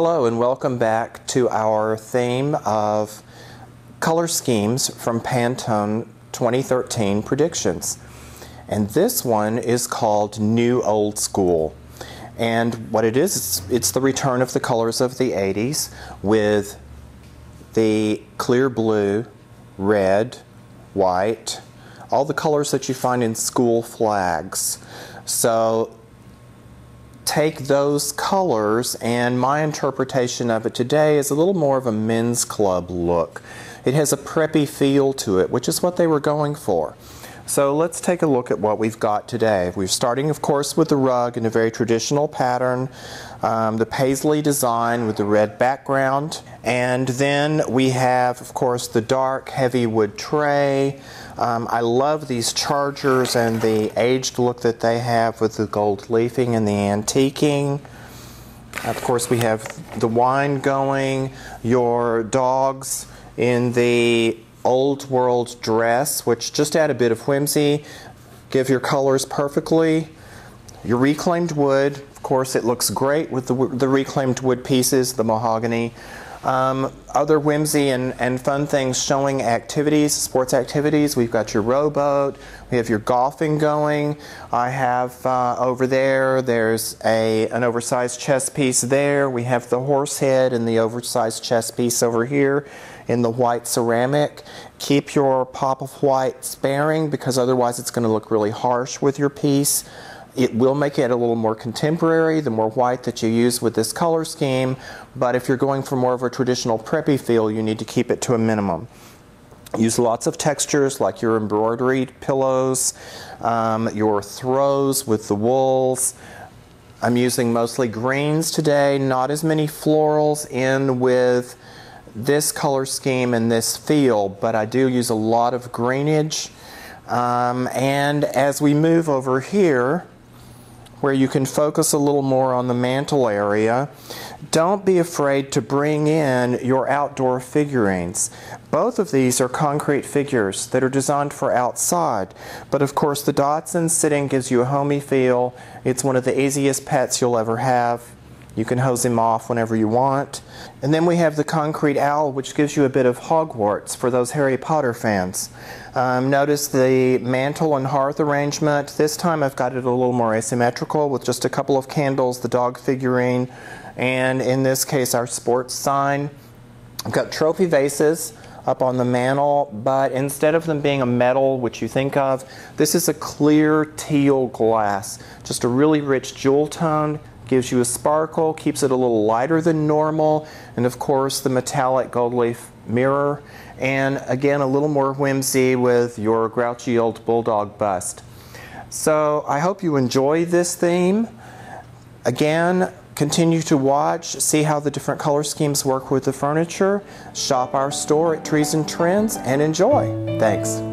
Hello and welcome back to our theme of color schemes from Pantone 2013 predictions. And this one is called New Old School. And what it is, it's, it's the return of the colors of the 80s with the clear blue, red, white, all the colors that you find in school flags. So take those colors and my interpretation of it today is a little more of a men's club look. It has a preppy feel to it, which is what they were going for. So let's take a look at what we've got today. We're starting, of course, with the rug in a very traditional pattern, um, the paisley design with the red background, and then we have, of course, the dark heavy wood tray, um, I love these chargers and the aged look that they have with the gold leafing and the antiquing. Of course, we have the wine going, your dogs in the old world dress, which just add a bit of whimsy, give your colors perfectly. Your reclaimed wood, of course, it looks great with the, the reclaimed wood pieces, the mahogany. Um, other whimsy and, and fun things showing activities, sports activities. We've got your rowboat. We have your golfing going. I have uh, over there, there's a, an oversized chess piece there. We have the horse head and the oversized chess piece over here in the white ceramic. Keep your pop of white sparing because otherwise it's going to look really harsh with your piece. It will make it a little more contemporary, the more white that you use with this color scheme, but if you're going for more of a traditional preppy feel, you need to keep it to a minimum. Use lots of textures like your embroidered pillows, um, your throws with the wools. I'm using mostly greens today, not as many florals in with this color scheme and this feel, but I do use a lot of greenage. Um, and as we move over here, where you can focus a little more on the mantle area. Don't be afraid to bring in your outdoor figurines. Both of these are concrete figures that are designed for outside, but of course the Dachshund sitting gives you a homey feel. It's one of the easiest pets you'll ever have. You can hose him off whenever you want. And then we have the concrete owl, which gives you a bit of Hogwarts for those Harry Potter fans. Um, notice the mantle and hearth arrangement. This time I've got it a little more asymmetrical with just a couple of candles, the dog figurine, and in this case our sports sign. I've got trophy vases up on the mantle, but instead of them being a metal, which you think of, this is a clear teal glass. Just a really rich jewel tone, gives you a sparkle, keeps it a little lighter than normal, and of course the metallic gold leaf mirror, and again a little more whimsy with your grouchy old bulldog bust. So I hope you enjoy this theme. Again, continue to watch, see how the different color schemes work with the furniture, shop our store at Trees and Trends, and enjoy. Thanks.